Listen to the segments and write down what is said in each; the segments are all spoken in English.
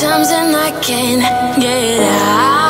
times and I can't get out.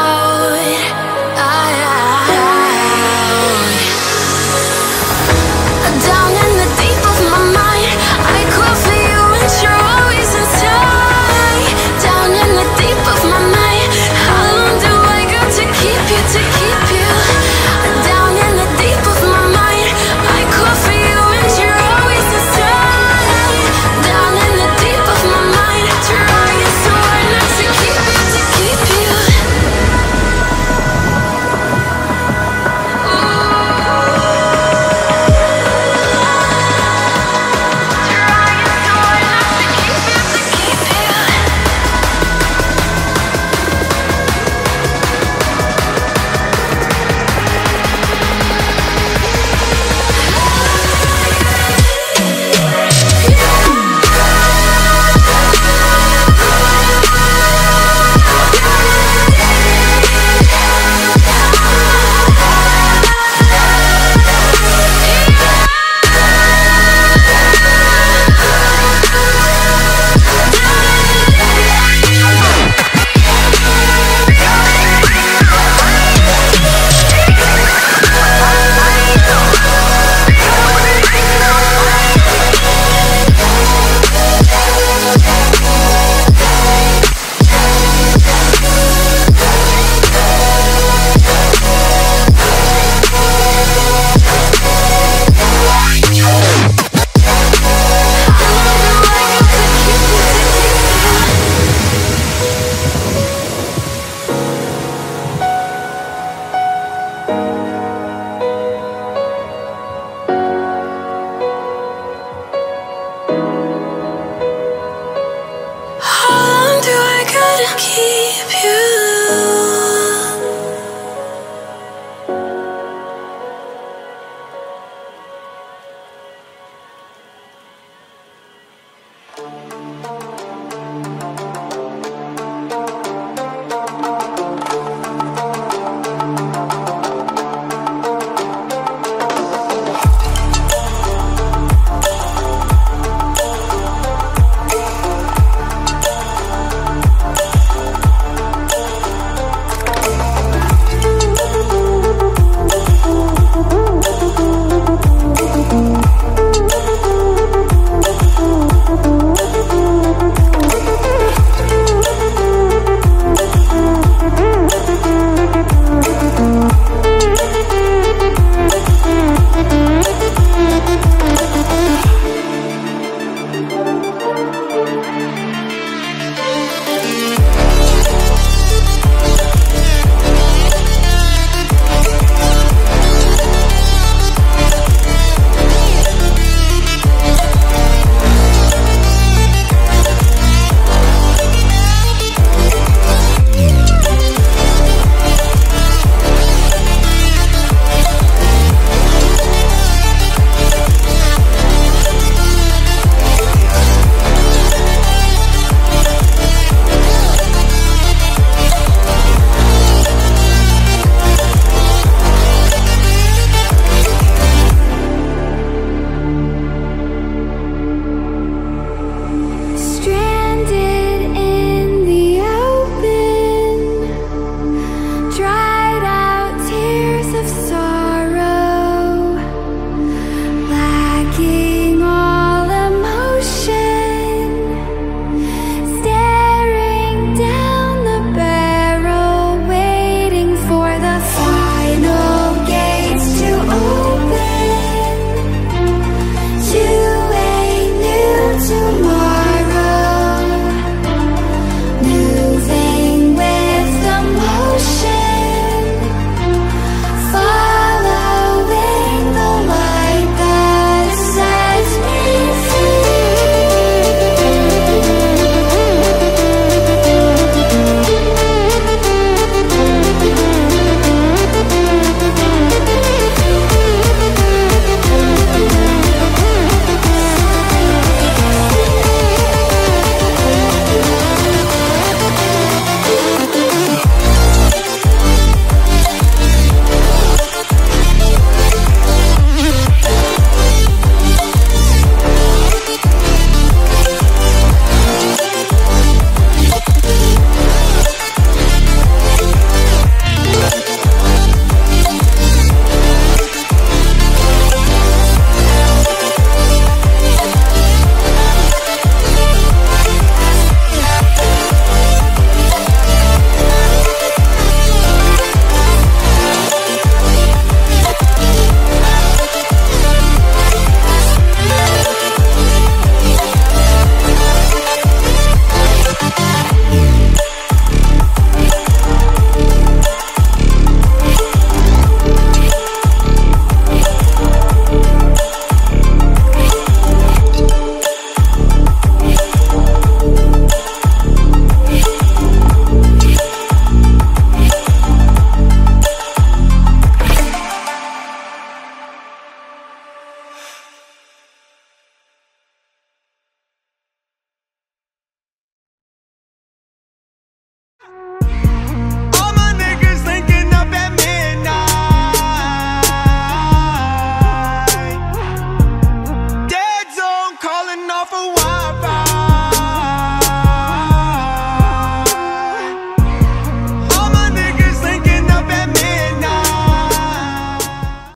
keep